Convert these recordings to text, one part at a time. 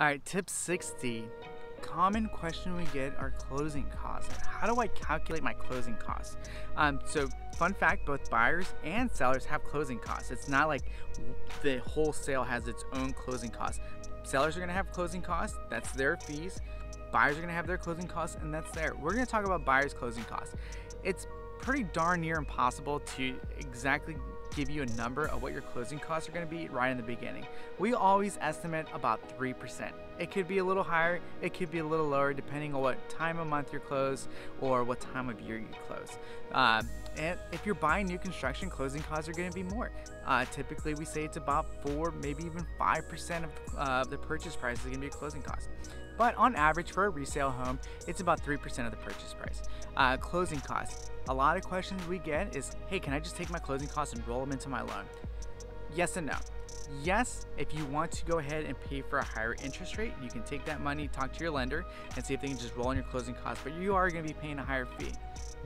All right, tip 60. Common question we get are closing costs. How do I calculate my closing costs? Um, so, fun fact both buyers and sellers have closing costs. It's not like the whole sale has its own closing costs. Sellers are gonna have closing costs, that's their fees. Buyers are gonna have their closing costs, and that's there. We're gonna talk about buyers' closing costs. It's pretty darn near impossible to exactly give you a number of what your closing costs are going to be right in the beginning. We always estimate about 3%. It could be a little higher, it could be a little lower depending on what time of month you close or what time of year you close. Uh, and if you're buying new construction, closing costs are going to be more. Uh, typically, we say it's about 4, maybe even 5% of uh, the purchase price is going to be a closing cost. But on average, for a resale home, it's about 3% of the purchase price. Uh, closing costs. A lot of questions we get is, hey, can I just take my closing costs and roll them into my loan? Yes and no. Yes, if you want to go ahead and pay for a higher interest rate, you can take that money, talk to your lender, and see if they can just roll in your closing costs, but you are going to be paying a higher fee.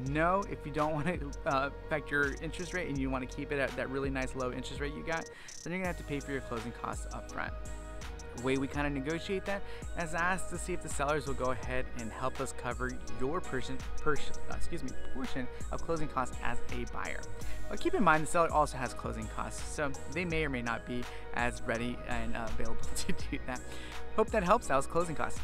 No, if you don't want to uh, affect your interest rate and you want to keep it at that really nice low interest rate you got, then you're going to have to pay for your closing costs up front way we kind of negotiate that is ask to see if the sellers will go ahead and help us cover your person, person uh, excuse me, portion of closing costs as a buyer. But keep in mind the seller also has closing costs, so they may or may not be as ready and uh, available to do that. Hope that helps. That was closing costs.